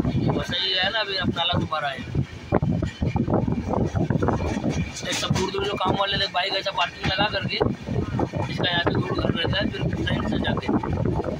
बस ये है ना, अभी अब नाला दोबारा है। एक सब दूर दूर जो काम वाले बाइक ऐसा पार्किंग लगा करके, इसका यहाँ पे दूर घर रहता है, फिर ट्रेन से जाके बस